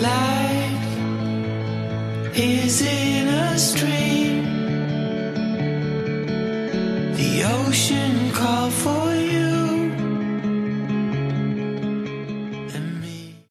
Life is in a stream. The ocean called for.